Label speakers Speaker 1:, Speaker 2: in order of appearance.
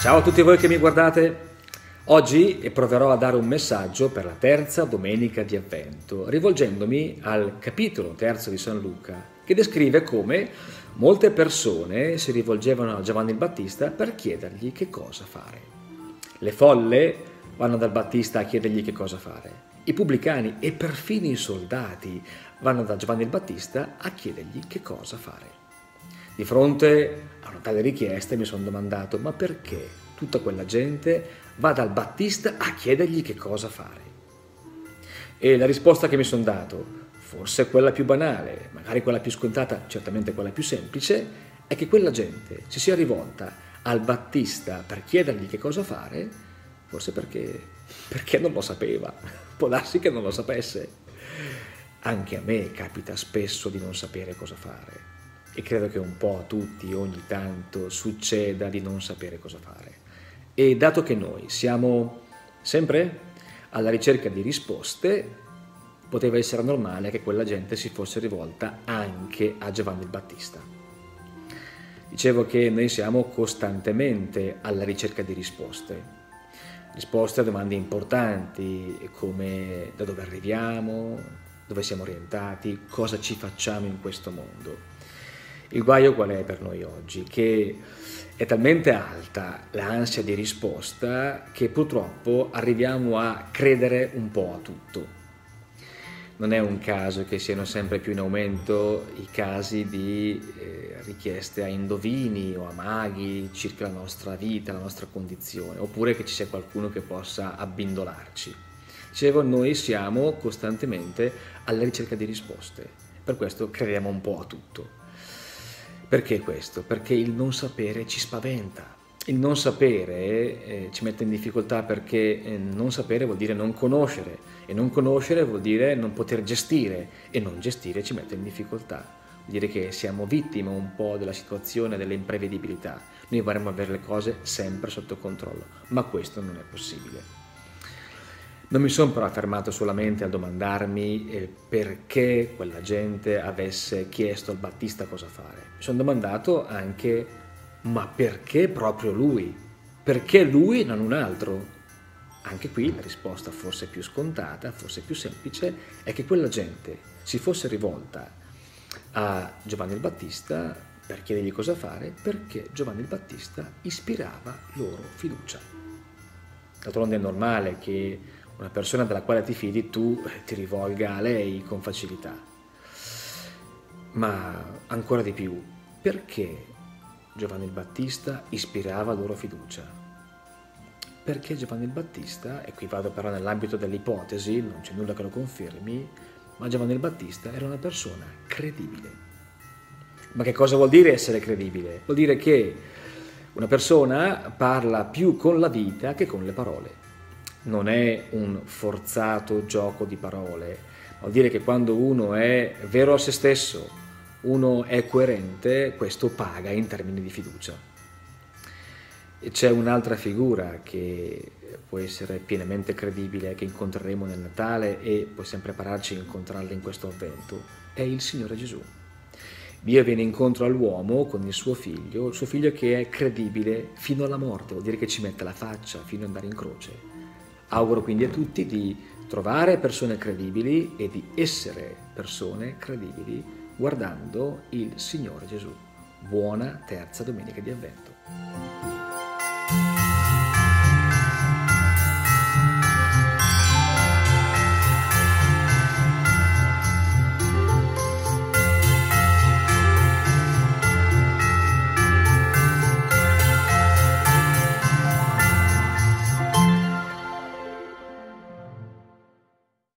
Speaker 1: Ciao a tutti voi che mi guardate. Oggi proverò a dare un messaggio per la terza domenica di Avvento, rivolgendomi al capitolo terzo di San Luca, che descrive come molte persone si rivolgevano a Giovanni il Battista per chiedergli che cosa fare. Le folle vanno dal Battista a chiedergli che cosa fare. I pubblicani e perfino i soldati vanno da Giovanni il Battista a chiedergli che cosa fare. Di fronte a una tale richiesta mi sono domandato, ma perché tutta quella gente va dal Battista a chiedergli che cosa fare? E la risposta che mi sono dato, forse quella più banale, magari quella più scontata, certamente quella più semplice, è che quella gente si sia rivolta al Battista per chiedergli che cosa fare, forse perché, perché non lo sapeva, può darsi che non lo sapesse. Anche a me capita spesso di non sapere cosa fare e credo che un po' a tutti ogni tanto succeda di non sapere cosa fare. E dato che noi siamo sempre alla ricerca di risposte, poteva essere normale che quella gente si fosse rivolta anche a Giovanni il Battista. Dicevo che noi siamo costantemente alla ricerca di risposte, risposte a domande importanti come da dove arriviamo, dove siamo orientati, cosa ci facciamo in questo mondo. Il guaio qual è per noi oggi? Che è talmente alta l'ansia di risposta che purtroppo arriviamo a credere un po' a tutto. Non è un caso che siano sempre più in aumento i casi di eh, richieste a indovini o a maghi circa la nostra vita, la nostra condizione, oppure che ci sia qualcuno che possa abbindolarci. Dicevo, noi siamo costantemente alla ricerca di risposte, per questo crediamo un po' a tutto. Perché questo? Perché il non sapere ci spaventa. Il non sapere eh, ci mette in difficoltà perché eh, non sapere vuol dire non conoscere e non conoscere vuol dire non poter gestire e non gestire ci mette in difficoltà. Dire che siamo vittime un po' della situazione, delle imprevedibilità. Noi vorremmo avere le cose sempre sotto controllo, ma questo non è possibile. Non mi sono però fermato solamente a domandarmi eh, perché quella gente avesse chiesto al Battista cosa fare. Mi sono domandato anche ma perché proprio lui? Perché lui e non un altro? Anche qui la risposta forse più scontata, forse più semplice, è che quella gente si fosse rivolta a Giovanni il Battista per chiedergli cosa fare perché Giovanni il Battista ispirava loro fiducia. D'altronde è normale che una persona della quale ti fidi, tu ti rivolga a lei con facilità. Ma ancora di più, perché Giovanni il Battista ispirava loro fiducia? Perché Giovanni il Battista, e qui vado però nell'ambito dell'ipotesi, non c'è nulla che lo confermi, ma Giovanni il Battista era una persona credibile. Ma che cosa vuol dire essere credibile? Vuol dire che una persona parla più con la vita che con le parole non è un forzato gioco di parole, vuol dire che quando uno è vero a se stesso, uno è coerente, questo paga in termini di fiducia. E c'è un'altra figura che può essere pienamente credibile, che incontreremo nel Natale e possiamo prepararci a incontrarla in questo avvento, è il Signore Gesù. Dio viene incontro all'uomo con il suo figlio, il suo figlio che è credibile fino alla morte, vuol dire che ci mette la faccia fino ad andare in croce Auguro quindi a tutti di trovare persone credibili e di essere persone credibili guardando il Signore Gesù. Buona terza domenica di avvento.